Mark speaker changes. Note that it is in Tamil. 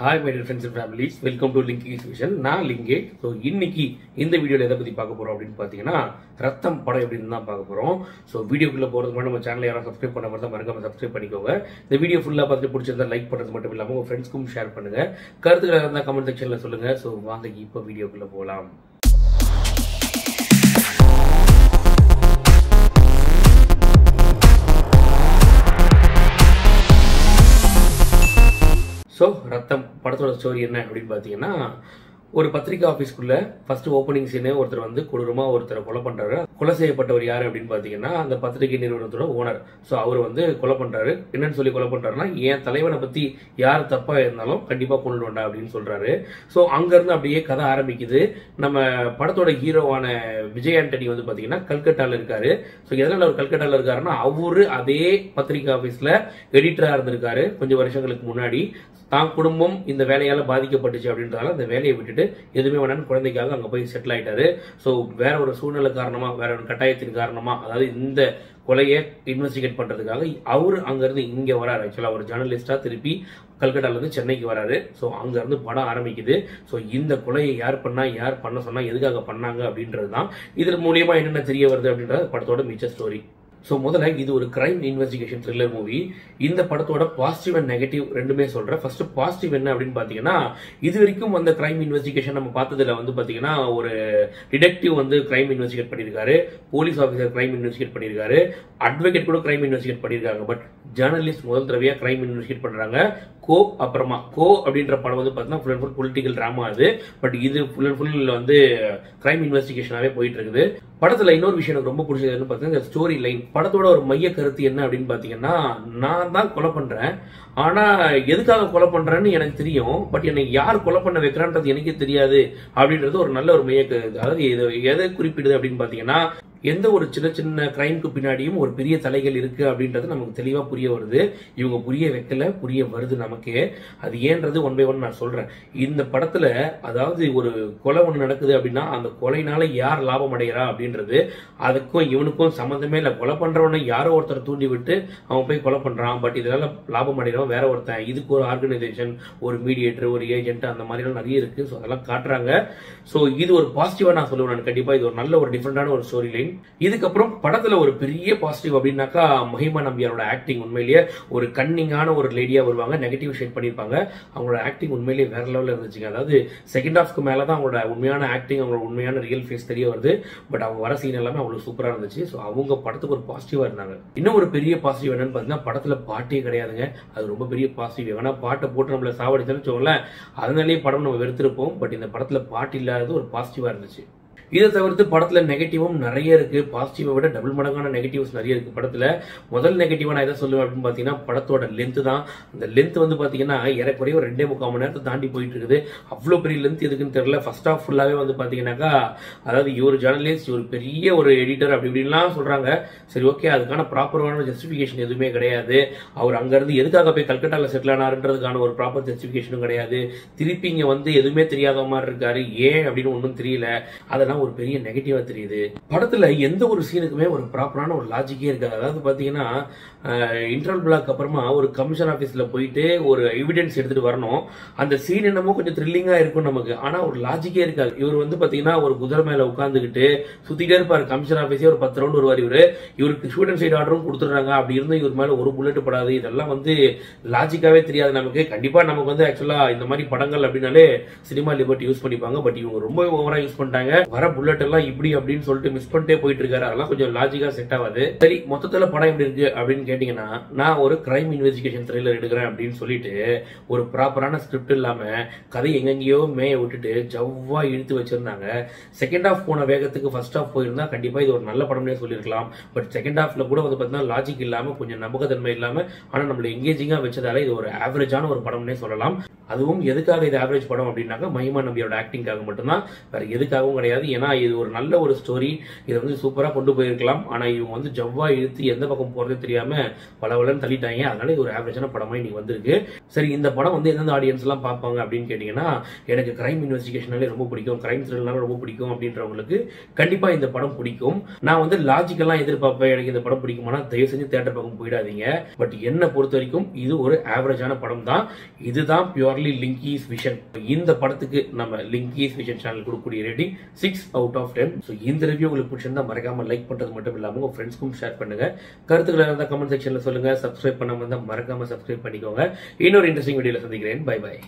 Speaker 1: Hi my friends and families welcome to Link Vision நான் லிங்கே. ஸோ இன்னைக்கு இந்த வீடியோவில் எதை பற்றி பார்க்க போகிறோம் அப்படின்னு பார்த்தீங்கன்னா ரத்தம் படம் எப்படின்னு தான் பார்க்க போகிறோம் ஸோ வீடியோக்குள்ளே போகிறது மட்டும் நம்ம சேனல் யாரும் சப்ஸ்கிரைப் பண்ண மாதிரி தான் மறக்காம சப்ஸ்கிரைப் பண்ணிக்கோங்க. இந்த வீடியோ ஃபுல்லாக பார்த்துட்டு பிடிச்சிருந்தா லைக் பண்ணுறது மட்டும் இல்லாமல் உங்கள் ஃப்ரெண்ட்ஸ்க்கும் ஷேர் பண்ணுங்கள் கருத்துக்களாக இருந்தால் கமெண்ட் செக்ஷனில் சொல்லுங்கள் ஸோ வாங்க இப்போ வீடியோக்குள்ளே போகலாம் ஸோ ரத்தம் படத்தோட ஸ்டோரி என்ன அப்படின்னு பார்த்தீங்கன்னா ஒரு பத்திரிக்கை ஆஃபீஸ்க்குள்ள ஃபர்ஸ்ட் ஓப்பனிங் சீனே ஒருத்தர் வந்து கொடூரமா ஒருத்தரை கொலை பண்றாரு. கொலை செய்யப்பட்டவர் யாரு அப்படின்னு பார்த்தீங்கன்னா அந்த பத்திரிகை நிறுவனத்தோட ஓனர் ஸோ அவர் வந்து கொலை பண்றாரு. என்னன்னு சொல்லி கொலை பண்றாருன்னா என் தலைவனை பத்தி யார் தப்பா இருந்தாலும் கண்டிப்பா கொண்டு வேண்டாம் அப்படின்னு சொல்றாரு. ஸோ அங்கிருந்து அப்படியே கதை ஆரம்பிக்குது. நம்ம படத்தோட ஹீரோவான விஜய் ஆண்டனி வந்து பாத்தீங்கன்னா கல்கட்டால இருக்காரு. ஸோ எதனால அவர் கல்கட்டால இருக்காருன்னா அவரு அதே பத்திரிகை ஆஃபீஸ்ல எடிட்டரா இருந்திருக்காரு கொஞ்சம் வருஷங்களுக்கு முன்னாடி. தான் குடும்பம் இந்த வேலையால பாதிக்கப்பட்டுச்சு அப்படின்றதால அந்த வேலையை விட்டுட்டு எதுவுமே வேணாலும் குழந்தைக்காக அங்க போய் செட்டில் ஆயிட்டாரு. ஸோ வேற ஒரு சூழ்நிலை காரணமா வேற ஒரு கட்டாயத்தின் காரணமா அதாவது இந்த கொலையை இன்வெஸ்டிகேட் பண்றதுக்காக அவர் அங்கிருந்து இங்க வராரு. ஆக்சுவலா ஒரு ஜேர்னலிஸ்டா திருப்பி கல்கட்டால இருந்து சென்னைக்கு வராரு. ஸோ அங்க இருந்து படம் ஆரம்பிக்குது. ஸோ இந்த கொலையை யார் பண்ணா யார் பண்ண சொன்னா எதுக்காக பண்ணாங்க அப்படின்றது தான் இதன் மூலியமா என்னென்ன தெரிய வருது அப்படின்றது படத்தோட மிச்ச ஸ்டோரி ஸோ முதல்ல இது ஒரு கிரைம் இன்வெஸ்டிகேஷன் த்ரில்லர் மூவி இந்த படத்தோட பாசிட்டிவ் அண்ட் நெகட்டிவ் ரெண்டுமே சொல்கிறேன் ஃபர்ஸ்ட் பாசிட்டிவ் என்ன அப்படின்னு பார்த்தீங்கன்னா இது வரைக்கும் வந்த கிரைம் இன்வெஸ்டிகேஷன் நம்ம பார்த்ததுல வந்து பார்த்தீங்கன்னா ஒரு டிடெக்டிவ் வந்து கிரைம் இன்வெஸ்டிகேட் பண்ணியிருக்காரு. போலீஸ் ஆஃபீஸர் கிரைம் இன்வெஸ்டிகேட் பண்ணியிருக்காரு. அட்வொகேட் கூட கிரைம் இன்வெஸ்டிகேட் பண்ணியிருக்காங்க. பட் ஜேர்னலிஸ்ட் முதல் தடவையாக கிரைம் இன்வெஸ்டிகேட் பண்ணுறாங்க கோ அப்புறமா கோ அப்படின்ற படம் வந்து பார்த்தீங்கன்னா full and full political drama அது. பட் இது ஃபுல் அண்ட் ஃபுல் வந்து கிரைம் இன்வெஸ்டிகேஷனாகவே போயிட்டு இருக்குது படத்தில் இன்னொரு விஷயம் எனக்கு ரொம்ப பிடிச்சது என்ன பார்த்தீங்கன்னா ஸ்டோரி லைன் படத்தோட ஒரு மைய கருத்து என்ன அப்படின்னு பார்த்தீங்கன்னா நான் தான் கொலை பண்ணுறேன் ஆனால் எதுக்காக கொலை பண்ணுறேன்னு எனக்கு தெரியும். பட் என்னை யார் கொலை பண்ண வைக்கிறான்றது எனக்கே தெரியாது. அப்படின்றது ஒரு நல்ல ஒரு மைய கருத்து. அதாவது எதை குறிப்பிடுது அப்படின்னு பார்த்தீங்கன்னா எந்த ஒரு சின்ன சின்ன கிரைம்க்கு பின்னாடியும் ஒரு பெரிய தலைகள் இருக்கு அப்படின்றது நமக்கு தெளிவா புரிய வருது. இவங்க புரிய வைக்கல புரிய வருது நமக்கு. அது ஏன்றது ஒன் பை ஒன் நான் சொல்றேன். இந்த படத்துல அதாவது ஒரு கொலை ஒன்று நடக்குது அப்படின்னா அந்த கொலைனால யார் லாபம் அடைகிறா அப்படின்றது அதுக்கும் இவனுக்கும் சம்மந்தமே இல்லை. கொலை பண்றவனை யாரோ ஒருத்தர் தூண்டி விட்டு அவன் போய் கொலை பண்றான். பட் இதனால லாபம் அடைகிறவன் வேற ஒருத்தன். இதுக்கு ஒரு ஆர்கனைசேஷன் ஒரு மீடியேட்டர் ஒரு ஏஜென்ட் அந்த மாதிரிலாம் நிறைய இருக்கு. ஸோ அதெல்லாம் காட்டுறாங்க. ஸோ இது ஒரு பாசிட்டிவா நான் சொல்லுவேன் நான். கண்டிப்பா இது ஒரு நல்ல ஒரு டிஃப்ரெண்டான ஒரு ஸ்டோரி லைன் இதுக்கப்புறம் படத்துல ஒரு பெரிய பாசிட்டிவ் அப்படின்னாக்கா மஹிமா நம்பியாரோட ஆக்டிங் உண்மையிலேயே ஒரு கன்னிங்கான ஒரு லேடியா வருவாங்க. நெகட்டிவ் ஷேட் பண்ணியிருப்பாங்க. அவங்களோட ஆக்டிங் உண்மையிலேயே வேற லெவலில் இருந்துச்சுங்க. அதாவது செகண்ட் ஹாஃப்க்கு மேல தான் அவங்களோட உண்மையான ஆக்டிங் அவங்களோட உண்மையான ரியல் ஃபேஸ் தெரிய வருது. பட் அவங்க வர சீன் எல்லாமே அவ்வளவு சூப்பரா இருந்துச்சு. ஸோ அவங்க படத்துக்கு ஒரு பாசிட்டிவா இருந்தாங்க. இன்னும் ஒரு பெரிய பாசிட்டிவ் என்னன்னு பார்த்தீங்கன்னா படத்துல பாட்டே கிடையாதுங்க. அது ரொம்ப பெரிய பாசிட்டிவ் ஏன்னா பாட்டை போட்டு நம்மள சாவடிச்சுன்னு வச்சுக்கோங்களேன் அதனாலேயே படம் நம்ம வெறுத்திருப்போம். பட் இந்த படத்துல பாட்டு இல்லாதது ஒரு பாசிட்டிவா இருந்துச்சு. இதை தவிர்த்து படத்துல நெகட்டிவும் நிறைய இருக்கு. பாசிட்டிவை விட டபுள் மடங்கான நெகட்டிவ்ஸ் நிறைய இருக்கு படத்துல. முதல் நெகட்டிவா நான் எதை சொல்லுவேன் அப்படின்னு பாத்தீங்கன்னா படத்தோட லென்த் தான். அந்த லென்த் வந்து பாத்தீங்கன்னா ஏறக்குறைய ஒரு ரெண்டே முக்கால் மணி நேரத்தை தாண்டி போயிட்டு இருக்குது. அவ்வளோ பெரிய லென்த் எதுக்குன்னு தெரியல. ஃபர்ஸ்ட் ஆஃப் ஃபுல்லாவே வந்து பாத்தீங்கன்னாக்கா அதாவது இவர் ஜேர்னலிஸ்ட் இவர் பெரிய ஒரு எடிட்டர் அப்படி இப்படின்லாம் சொல்றாங்க. சரி ஓகே அதுக்கான ப்ராப்பரான ஜஸ்டிபிகேஷன் எதுவுமே கிடையாது. அவர் அங்கேருந்து எதுக்காக போய் கல்கட்டாவில் செட்டில் ஆனாருன்றதுக்கான ஒரு ப்ராப்பர் ஜஸ்டிபிகேஷனும் கிடையாது. திருப்பி இங்கே வந்து எதுவுமே தெரியாத மாதிரி இருக்காரு. ஏன் அப்படின்னு ஒன்றும் தெரியல. அதெல்லாம் ஒரு பெரிய நெகட்டிவா தெரியுது. படத்துல எந்த ஒரு சீனுக்குமே ஒரு ப்ராப்பரான ஒரு லாஜிக்கே இருக்காது. அதாவது பாத்தீங்கன்னா இன்டர்வல் பிளாக் அப்புறமா ஒரு கமிஷன் ஆபீஸ்ல போயிட்டு ஒரு எவிடன்ஸ் எடுத்துட்டு வரணும். அந்த சீன் என்னமோ கொஞ்சம் த்ரில்லிங்கா இருக்கும் நமக்கு. ஆனா ஒரு லாஜிக்கே இருக்காது. இவர் வந்து பாத்தீங்கன்னா ஒரு குதிரை மேல உட்காந்துக்கிட்டு சுத்திட்டே இருப்பாரு. கமிஷன் ஆபீஸே ஒரு பத்து ரவுண்ட் வருவார் இவரு. இவருக்கு ஸ்டூடெண்ட் சைடு ஆர்டரும் கொடுத்துடுறாங்க. அப்படி இருந்து இவர் மேல ஒரு புல்லட் படாது. இதெல்லாம் வந்து லாஜிக்காவே தெரியாது நமக்கு. கண்டிப்பா நமக்கு வந்து ஆக்சுவலா இந்த மாதிரி படங்கள் அப்படின்னாலே சினிமா லிபர்ட்டி யூஸ் பண்ணிப்பாங்க. பட் இவங்க ரொம்ப ஓவரா யூஸ் பண்ணிட்டாங்க. வர புல்லட் எல்லாம் இப்படி அப்படின்னு சொல்லிட்டு மிஸ் பண்ணிட்டே போயிட்டு இருக்காரு அதெல்லாம் கொஞ்சம் லாஜிக்கா செட் ஆகாது. சரி மொத்தத்துல படம் எப்படி இருக்கு அப்படின்னு கேட்டீங்கன்னா நான் ஒரு கிரைம் இன்வெஸ்டிகேஷன் த்ரில்லர் எடுக்கிறேன் அப்படின்னு சொல்லிட்டு ஒரு ப்ராப்பரான ஸ்கிரிப்ட் இல்லாம கதை எங்கெங்கேயோ மேய விட்டுட்டு ஜவ்வா இழுத்து வச்சிருந்தாங்க. செகண்ட் ஹாஃப் போன வேகத்துக்கு ஃபர்ஸ்ட் ஹாஃப் போயிருந்தா கண்டிப்பா இது ஒரு நல்ல படம்னே சொல்லியிருக்கலாம். பட் செகண்ட் ஹாஃப்ல கூட வந்து பார்த்தீங்கன்னா லாஜிக் இல்லாம கொஞ்சம் நம்பகத்தன்மை இல்லாம ஆனா நம்மள எங்கேஜிங்கா வச்சதால இது ஒரு ஆவரேஜான ஒரு படம்னே சொல்லலாம். அதுவும் எதுக்காக இது ஆவரேஜ் படம் அப்படின்னாக்க மஹிமா நம்பியோட ஆக்டிங்காக மட்டும்தான். வேற எதுக்காகவும் கிடையாது. பார்த்தீங்கன்னா இது ஒரு நல்ல ஒரு ஸ்டோரி இதை வந்து சூப்பராக கொண்டு போயிருக்கலாம். ஆனால் இவங்க வந்து ஜவ்வா இழுத்து எந்த பக்கம் போகிறதே தெரியாம பல வளன்னு தள்ளிட்டாங்க. அதனால இது ஒரு ஆவரேஜான படமா இன்னைக்கு வந்திருக்கு. சரி இந்த படம் வந்து எந்தெந்த ஆடியன்ஸ் எல்லாம் பார்ப்பாங்க அப்படின்னு கேட்டிங்கன்னா எனக்கு கிரைம் இன்வெஸ்டிகேஷனாலே ரொம்ப பிடிக்கும். கிரைம் த்ரில்லாம் ரொம்ப பிடிக்கும் அப்படின்றவங்களுக்கு கண்டிப்பா இந்த படம் பிடிக்கும். நான் வந்து லாஜிக்கெல்லாம் எதிர்பார்ப்பேன். எனக்கு இந்த படம் பிடிக்குமானா தயவு செஞ்சு தேட்டர் பக்கம் போயிடாதீங்க. பட் என்னை பொறுத்த வரைக்கும் இது ஒரு ஆவரேஜான படம் தான். இதுதான் பியூர்லி லிங்கீஸ் விஷன் இந்த படத்துக்கு நம்ம லிங்கீஸ் விஷன் சேனல் கொடுக்கக்கூடிய rating six out of ten so இந்த ரிவ்யூ உங்களுக்கு பிடிச்சிருந்தா மறக்காம லைக் பண்றது மட்டும் இல்லாமல் உங்க ஃப்ரெண்ட்ஸ்க்கும் ஷேர் பண்ணுங்க. கருத்துக்களை இருந்தால் கமெண்ட் செக்ஷன்ல சொல்லுங்க. சப்ஸ்கிரைப் பண்ணாம இருந்தால் மறக்காம சப்ஸ்கிரைப் பண்ணிக்கோங்க. இன்னொரு இன்ட்ரெஸ்டிங் வீடியோல சந்திக்கிறேன். By by